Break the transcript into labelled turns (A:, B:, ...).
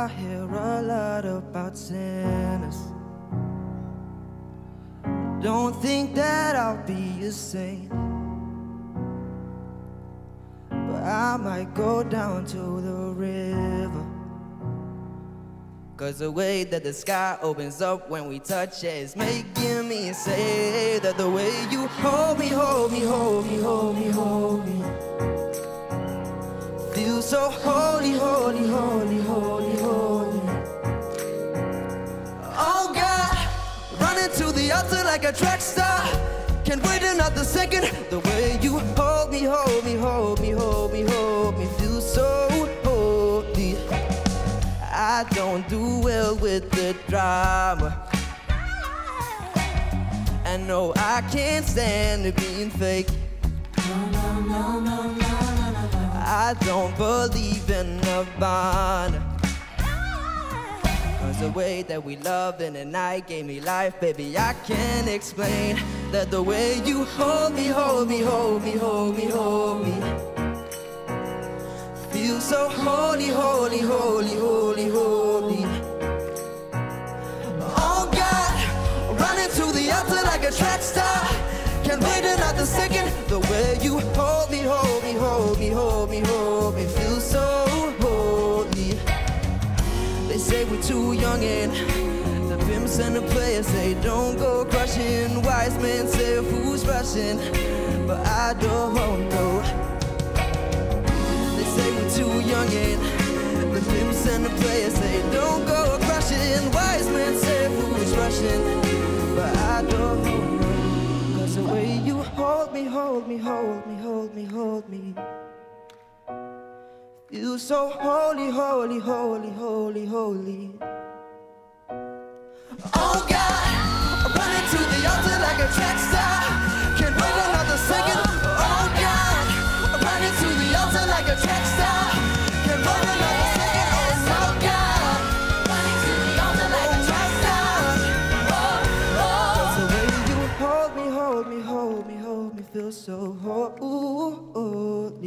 A: I hear a lot about sinners. Don't think that I'll be a saint. But I might go down to the river. Cause the way that the sky opens up when we touch it is making me say that the way you hold me, hold me, hold me, hold me, hold me. So holy, holy, holy, holy, holy. Oh God, running to the altar like a track star. Can't wait another second. The way you hold me, hold me, hold me, hold me, hold me. Feel so holy. I don't do well with the drama. And no, I can't stand it being fake. I don't believe in Nirvana. Cause the way that we love in the night gave me life, baby. I can't explain that the way you hold me, hold me, hold me, hold me, hold me. Feel so holy, holy, holy, holy. Can't wait another second. The way you hold me, hold me, hold me, hold me, hold me. Feel so holy. They say we're too young and the pimps and the players say don't go crushing. Wise men say who's rushing, but I don't know. They say we're too young and the pimps and the players say don't go crushing. Wise men say who's rushing, me, hold me, hold me, hold me, hold me. Feel so holy, holy, holy, holy, holy. Feel so holy.